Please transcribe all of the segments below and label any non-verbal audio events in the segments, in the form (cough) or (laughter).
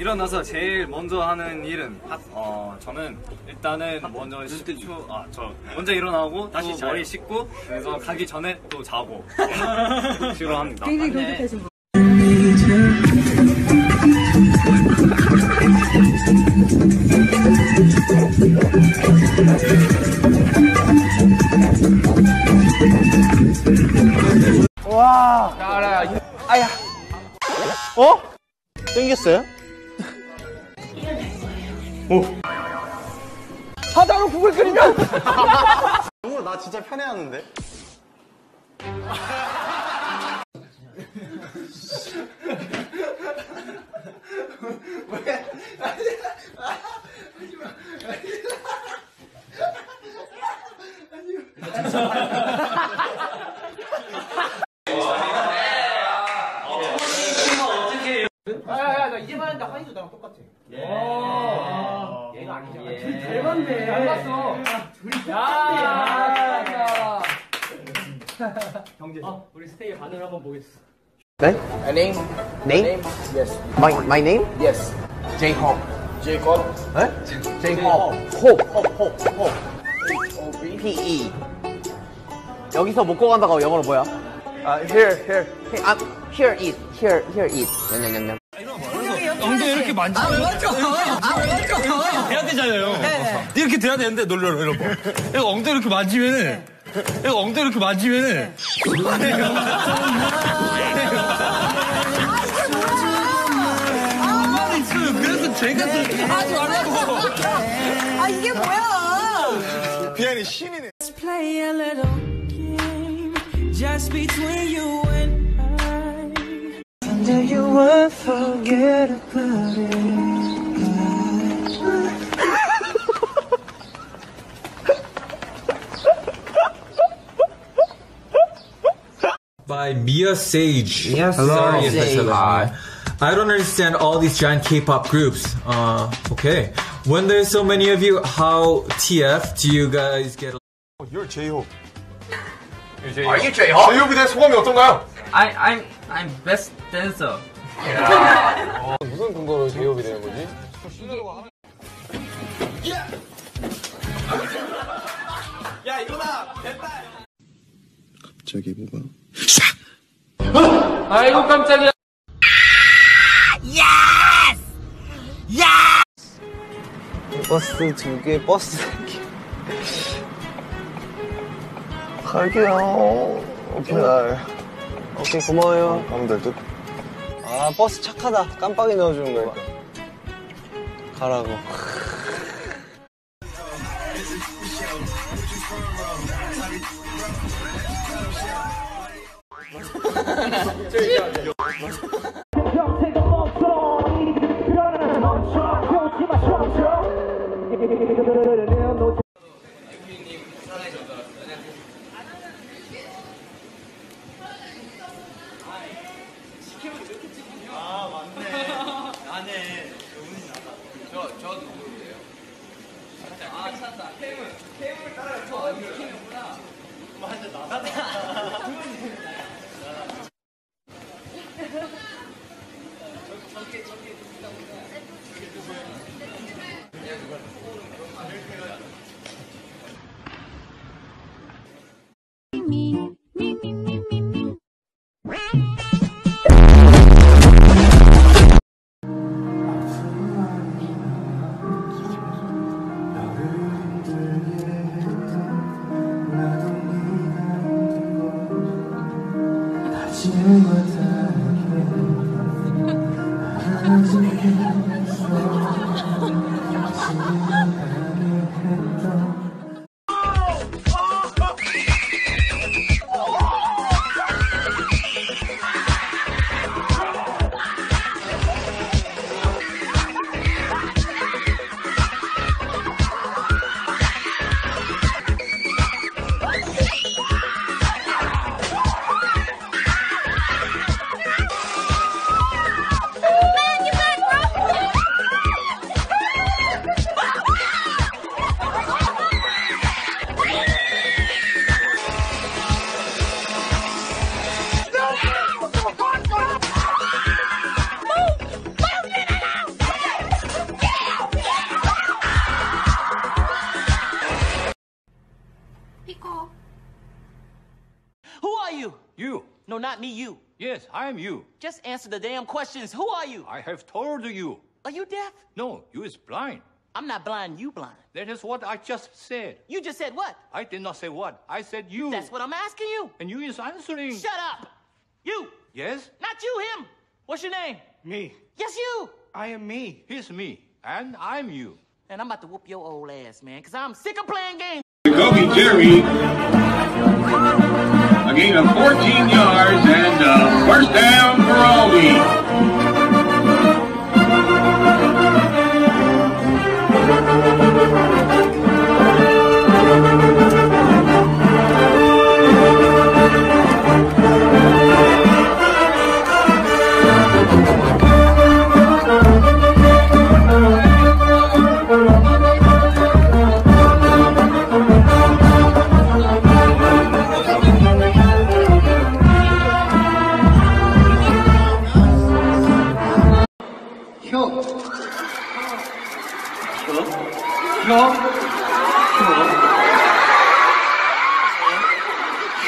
일어나서 제일 먼저 하는 일은 어 저는 일단은 먼저 씻고 아저 먼저 일어나고 다시 머리 씻고 그래서 가기 전에 또 자고 (laughs) 주로 합니다. 굉장히 독특하신 분. 어? 땡겼어요? 오. 하다로 국을 끓이면! 너무 (laughs) 나 진짜 편해하는데? My name? Name? Yes. My my name? Yes. J Hope. J Hope? 에? J Hope. Hope. Hope. Hope. Hope. P E. 여기서 먹고 간다고 영어로 뭐야? 아, here, here. Here, 아, here eat. Here here eat. 냠냠냠냠. 엉덩이 이렇게 만지면 해야 되잖아요. 이렇게 돼야 되는데 놀러 여러분. 이거 엉덩이 이렇게 만지면은 이거 엉덩이 이렇게 만지면은. 그래서 제가 하지 말라고. 아 이게 뭐야? 비안이 신이네. play a little game just between you and I. Someday you won't forget about it. by Mia Sage. Mia Sorry if I Sage. said that wrong. I don't understand all these giant K-pop groups. Uh, okay. When there's so many of you, how TF do you guys get? You're J-Hope. Are you J Hope? J-Hope에 대한 소감이 어떤가요? I I'm I'm best dancer. 무슨 근거로 J-Hope이 되는 거지? 갑자기 뭐가? 아이고 깜짝이야. 버스 두 개, 버스 세 개. 갈게요. 오케이. 오케이, 고마워요. 가면 될 듯? 아, 버스 착하다. 깜빡이 넣어주는 거야. 그러니까. 가라고. (laughs) Amen. Not me, you. Yes, I am you. Just answer the damn questions. Who are you? I have told you. Are you deaf? No, you is blind. I'm not blind, you blind. That is what I just said. You just said what? I did not say what. I said you. That's what I'm asking you. And you is answering. Shut up. You. Yes? Not you, him. What's your name? Me. Yes, you. I am me. He's me. And I'm you. And I'm about to whoop your old ass, man, because I'm sick of playing games. Kobe Jerry. A gain of 14 yards and uh, first down for Aldi.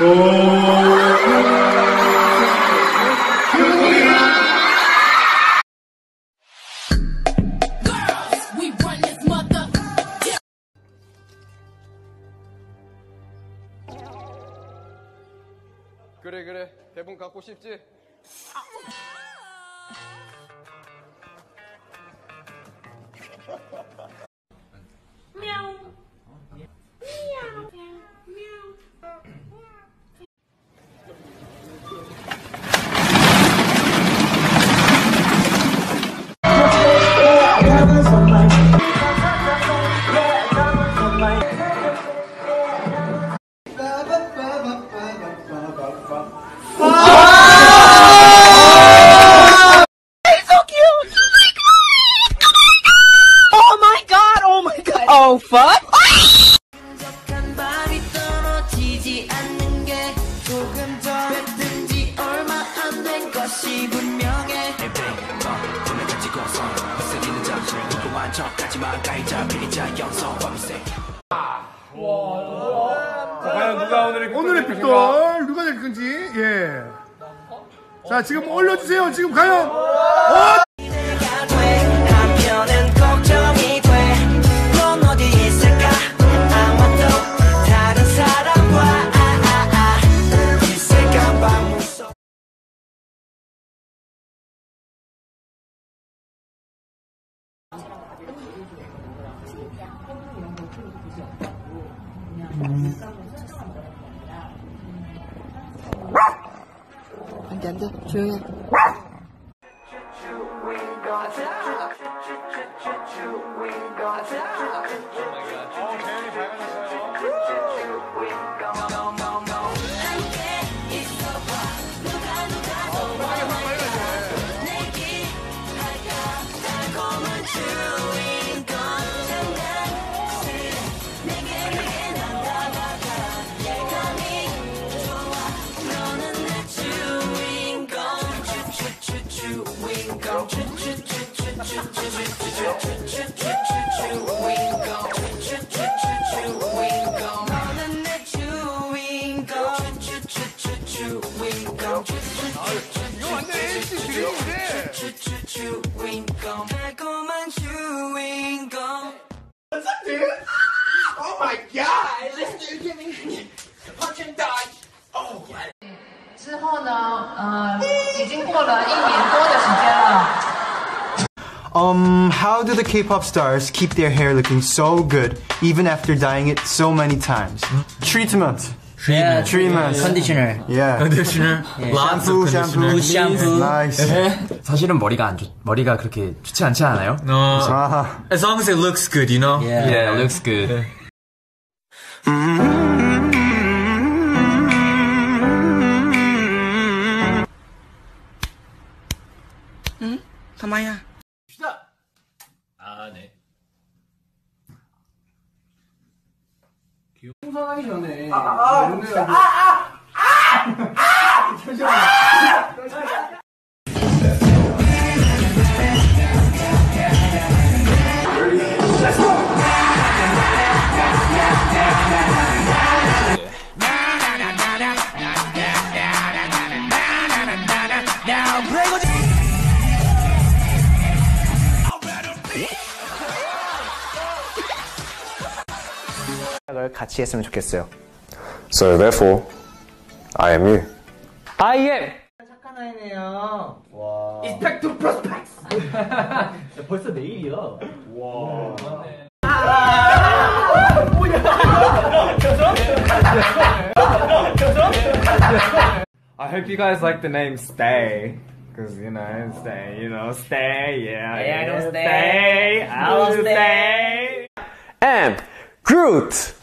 그래 그래. 대본 갖고 싶지? (laughs) Oh Oh fuck! 분명해 과연 누가 오늘의 오늘의 빅돌 누가 될 건지 예. 자 지금 올려주세요. 지금 과연 어? 안돼 my god! Listen to me. Punch and dodge. Oh. 之后呢，呃，已经过了一年多的时间了。 Um, how do the K-pop stars keep their hair looking so good even after dyeing it so many times? Treatment. Yeah, Treatment. conditioner. Yeah. Conditioner. Lots of 샴푸, 샴푸. 샴푸. Nice. 사실은 머리가 안 좋, 머리가 그렇게 좋지 않지 않아요? No. 아하. As long as it looks good, you know? Yeah, looks good. 응? 가만히야. 아, 네. 풍선하기 전에. 생각을 (laughs) 같이 했으면 좋겠어요. So therefore, I am you. I am. 착한 아이네요. 와. 이스펙트 프로스펙스. (laughs) 벌써 내일이야. 와. I hope you guys like the name Stay. Because, you know, stay, you know, stay, yeah. Yeah, I know yeah, stay. I will stay. And Groot.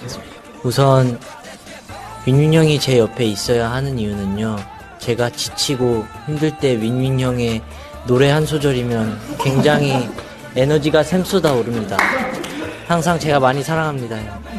계속. 우선 윈윈 형이 제 옆에 있어야 하는 이유는요. 제가 지치고 힘들 때 윈윈 형의 노래 한 소절이면 굉장히 에너지가 샘솟아 오릅니다. 항상 제가 많이 사랑합니다. 형.